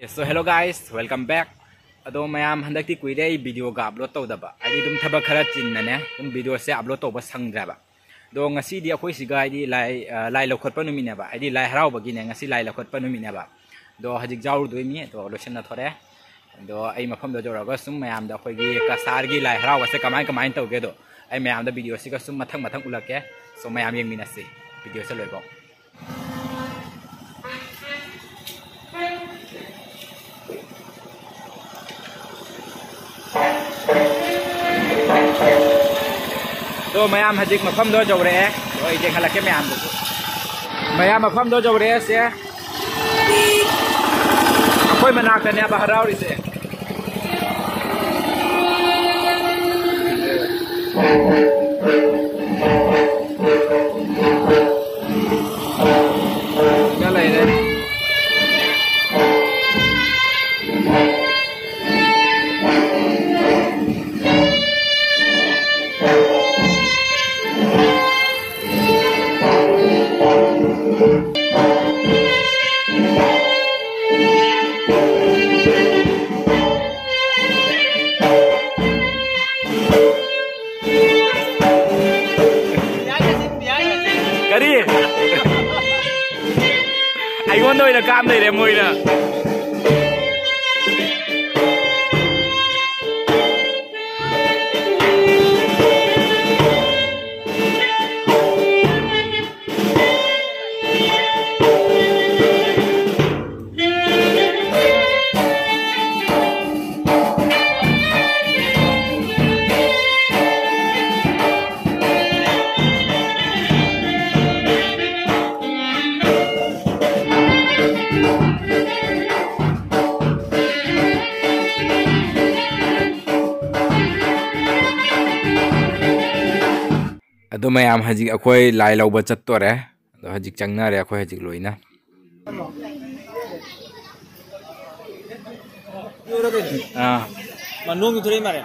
So hello guys welcome back अदो मैम हंडक्ती कुइरे ई वीडियो गा अपलोड तौदबा आइ दुम थब से अपलोड तौबा संग्राबा दो ngसी लाइ लाइ लाइ हराव बगिने ngसी लाइ लखत पनु मिनेबा दो हजिक जाउ दुइ मि दो लोशन न थरे मैम द अखोय लाइ हराव से कमाय कमाय तौगे दो मैम द वीडियो सिगा सुम मथंग मथंग सो मैम ये मिनासे वीडियो से लबो तो मयाम हजिक मफम दो जबरे तो ये हल के मयाम मयाम मफम दो जबरे से अखोई मनाक ने बहरावरी से ꯑꯗꯨ ꯃꯌꯥꯝ ꯍꯧꯖꯤꯛ ꯑꯩꯈꯣꯏ ꯂꯥꯏ ꯂꯧꯕ ꯆꯠꯇꯣꯔꯦ ꯑꯗꯣ ꯍꯧꯖꯤꯛ ꯆꯪꯅꯔꯦ ꯑꯩꯈꯣꯏ ꯍꯧꯖꯤꯛ ꯂꯣꯏꯅ ꯑꯥ ꯅꯣꯡꯒꯤ ꯊꯣꯔꯛꯏ ꯃꯥꯔꯦ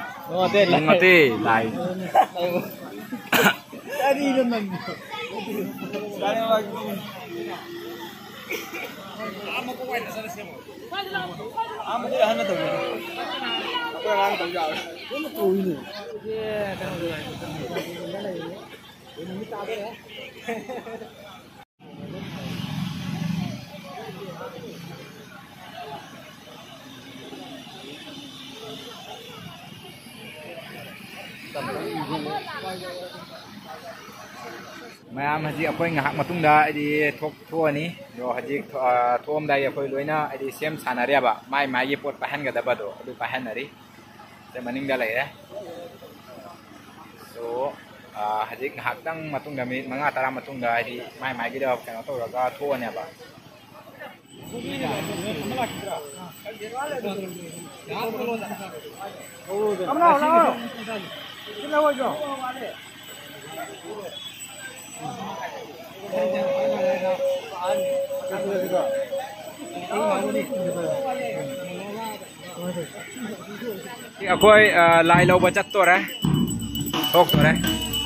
ꯅꯠꯇꯦ ꯂꯥꯏ ꯀꯔꯤꯅꯣ ꯅꯪ ꯑꯃꯗꯤ ꯑꯍꯟꯅ ꯇꯧꯒꯦ ꯑꯩꯈꯣꯏ ꯑꯉꯥꯡ ꯇꯧ ꯌꯥꯎꯋꯦ ꯇꯧꯏꯅꯦ ꯃꯌꯥꯝ ꯍꯧꯖꯤꯛ ꯑꯩꯈꯣꯏ ꯉꯥꯏꯍꯥꯛ ꯃꯇꯨꯡꯗ ꯍꯥꯏꯗꯤ ꯊꯣꯛ ꯊꯣꯛꯑꯅꯤ ꯑꯗꯣ ꯍꯧꯖꯤꯛ ꯊꯣꯛꯑꯝꯗꯥꯏ ꯑꯩꯈꯣꯏ ꯂꯣꯏꯅ ꯍꯥꯏꯗꯤ ꯁꯦꯝ ꯁꯥꯟꯅꯔꯦꯕ ꯃꯥꯏ ꯃꯥꯒꯤ ꯄꯣꯠ ꯄꯥꯏꯍꯟꯒꯗꯕꯗꯣ ꯑꯗꯨ ꯄꯥꯏꯍꯟꯅꯔꯤ ꯁꯤ ꯃꯅꯤꯡꯗ ꯂꯩꯔꯦ ꯁꯣ hadi ngahakdang matung dami mga tara matung da hadi mai mai gida kana to raga thua ne ba अखोई लाई लो बचत तो रहा ठोक तो रहा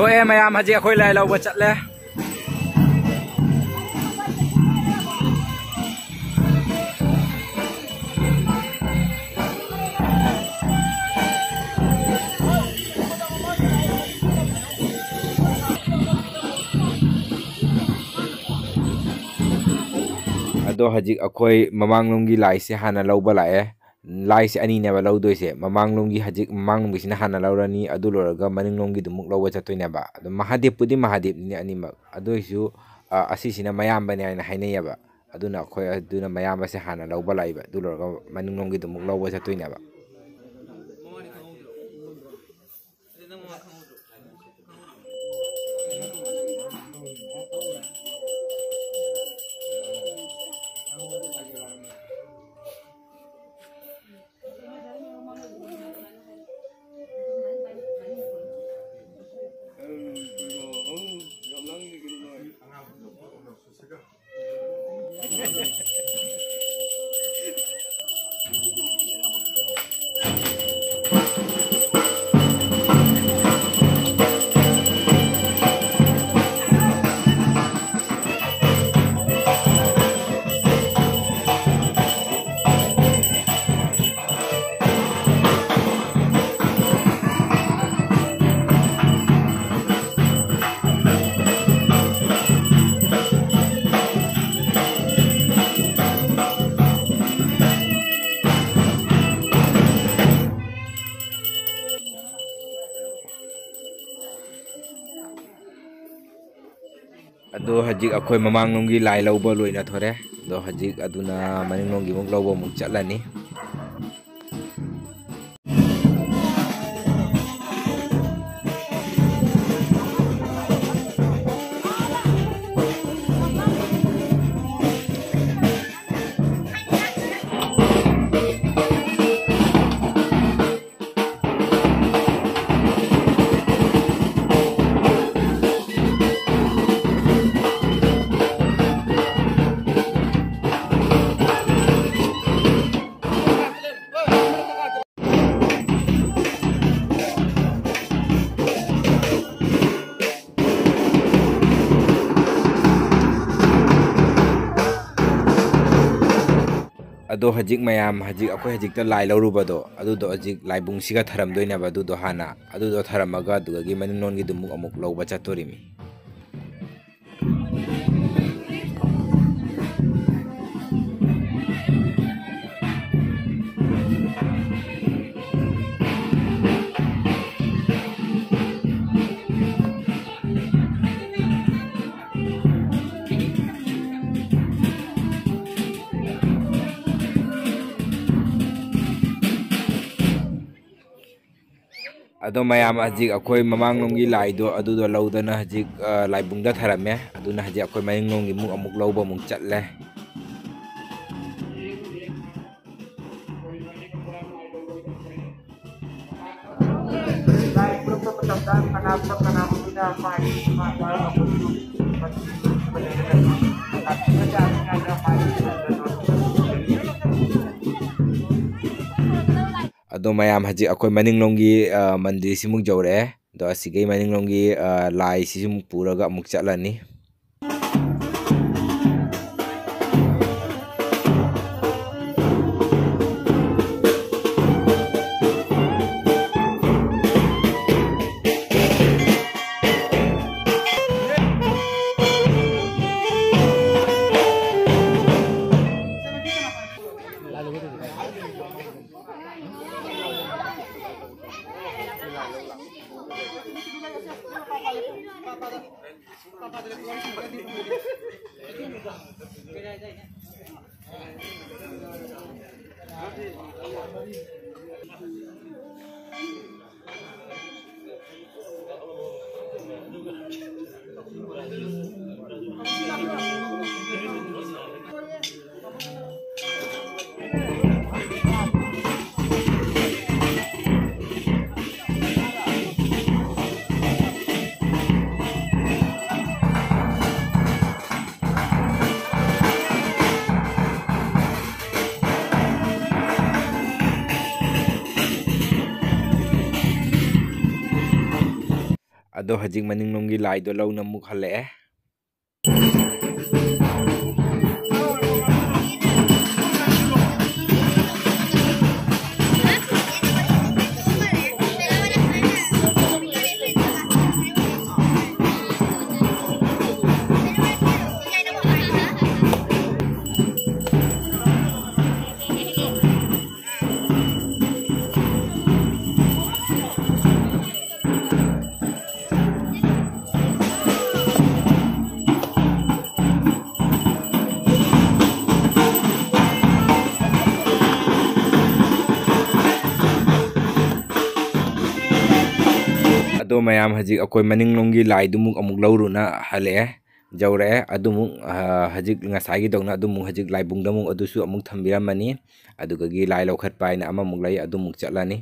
thôi em em hả chị khôi lại lâu bật chặt lên do hajik akhoi mamang longgi lai lâu hana lại lai लाइस अनि नेब लौदैसे ममांगलोंगी हजिक ममांगलोंगी सिना हाना लौरनी अदु लोरगा मनिंगलोंगी दुमुक लौव चतोइनेब अदु महादेव पुदि महादेव नि अनिम अदुइसु असिसिना मयाम बने आइन हाइनेयब अदुना खोय अदुना मयाम बसे हाना लौब लाइब अदु लोरगा मनिंगलोंगी दुमुक लौव चतोइनेब ado hajik akhoi mamang nonggi lai lau bo loina thore do hajik aduna mani nonggi mok lau bo mok chat la ni ꯑꯗꯣ ꯍꯧꯖꯤꯛ ꯃꯌꯥꯝ ꯍꯧꯖꯤꯛ ꯑꯩꯈꯣꯏ ꯍꯧꯖꯤꯛꯇ ꯂꯥꯏ ꯂꯧꯔꯨꯕꯗꯣ ꯑꯗꯨꯗꯣ ꯍꯧꯖꯤꯛ ꯂꯥꯏꯕꯨꯡꯁꯤꯒ ꯊꯔꯝꯗꯣꯏꯅꯦꯕ ꯑꯗꯨꯗꯣ ꯍꯥꯟꯅ ꯑꯗꯨꯗꯣ ꯊꯔꯝꯃꯒ ꯑꯗꯨꯗꯒꯤ ꯃꯅꯤꯡꯂꯣꯟꯒꯤꯗꯨꯃꯨꯛ ꯑꯃꯨꯛ ꯂꯧꯕ ꯆꯠꯇꯣꯔꯤꯃꯤ ꯑꯗꯣ ꯃꯌꯥꯝ ꯍꯧꯖꯤꯛ ꯑꯩꯈꯣꯏ ꯃꯃꯥꯡꯂꯣꯝꯒꯤ ꯂꯥꯏꯗꯣ ꯑꯗꯨꯗꯣ ꯂꯧꯗꯅ ꯍꯧꯖꯤꯛ ꯑ, ꯂꯥꯏꯕꯨꯡꯗ ꯊꯔꯝꯃꯦ ꯑꯗꯨꯅ ꯍꯧꯖꯤꯛ ꯑꯩꯈꯣꯏ ꯃꯅꯤꯡꯂꯣꯝꯒꯤ ꯑꯃꯨꯛ ꯑꯃꯨꯛ ꯂꯧꯕ ꯑꯃꯨꯛ ꯆꯠꯂꯦ Dahil puro ꯑꯗꯣ ꯃꯌꯥꯝ ꯍꯧꯖꯤꯛ ꯑꯩꯈꯣꯏ ꯃꯅꯤꯡꯂꯣꯝꯒꯤ ꯑ, ꯃꯟꯗꯤꯔꯁꯤꯃꯨꯛ ꯌꯧꯔꯛꯑꯦ ꯑꯗꯣ ꯑꯁꯤꯒꯤ ꯃꯅꯤꯡꯂꯣꯝꯒꯤ ꯑ, ꯂꯥꯏꯁꯤꯁꯨ ꯄꯨꯔꯒ ꯑꯃꯨꯛ ꯆꯠꯂꯅꯤ ahí, ahí. ꯑꯗꯣ ꯍꯧꯖꯤꯛ ꯃꯅꯤꯡꯂꯣꯝꯒꯤ ꯂꯥꯏꯗꯣ ꯂꯧꯅ ꯑꯃꯨꯛ ꯍꯜꯂꯛꯑꯦ ꯑꯗꯣ ꯃꯌꯥꯝ ꯍꯧꯖꯤꯛ ꯑꯩꯈꯣꯏ ꯃꯅꯤꯡꯂꯣꯝꯒꯤ ꯂꯥꯏꯗꯨꯃꯨꯛ ꯑꯃꯨꯛ ꯂꯧꯔꯨꯅ ꯍꯜꯂꯛꯑꯦ ꯌꯧꯔꯛꯑꯦ ꯑꯗꯨꯃꯨꯛ ꯑ, ꯍꯧꯖꯤꯛ ꯉꯁꯥꯏꯒꯤꯗꯧꯅ ꯑꯗꯨꯃꯨꯛ ꯍꯧꯖꯤꯛ ꯂꯥꯏꯕꯨꯡꯗ ꯑꯃꯨꯛ ꯑꯗꯨꯁꯨ ꯑꯃꯨꯛ ꯊꯝꯕꯤꯔꯝꯃꯅꯤ ꯑꯗꯨꯗꯒꯤ ꯂꯥꯏ ꯂꯧꯈꯠꯄ ꯍꯥꯏꯅ ꯑꯃꯃꯨꯛ ꯂꯩ ꯑꯗꯨꯃꯨꯛ ꯆꯠꯂꯅꯤ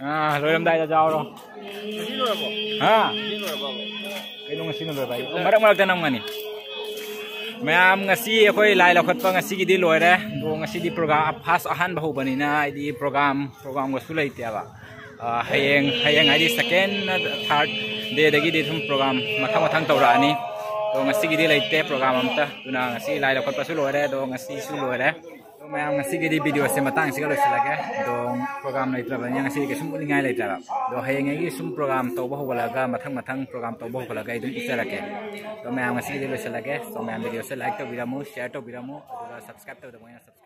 아, 로염다이다 자오로. 아. kailangan sino lo ba? Marang marang này, ngani. Mayam nga si ako lại laila kot pa nga si gidi loire. Do nga si di program phát pas ahan bahu bani na di program program ko sulay tiya ba. hay hayeng ay di second third day dagi di thum program matang matang tawra ani. Do nga si gidi lay te program amta. Do nga si laila kot pa suloire do nga si suloire. So mayam ngasigidi video sa matang sigalo sila ka dong program na itraba niya ngasigidi kasum ulinga ila itraba. Do hayang ay sum program to bo wala ga matang matang program to bo wala ga idun isara ke. Do mayam ngasigidi lo sila ka so mayam video sa like to biramo share to biramo adura subscribe to the moya subscribe